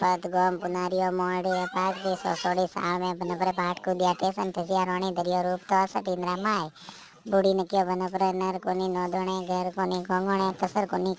పద్గోం పునారియో మోడి పాటి సోసోడి సామె బనపరే పాట్కు దియాటే సంతసియా రోణి దరియో రూప్ తో సటీంద్రమాయ్ બુડી નક્યો બનપરે નર કોની નોંધણે ઘેર કોની કોંગણે કસર કોની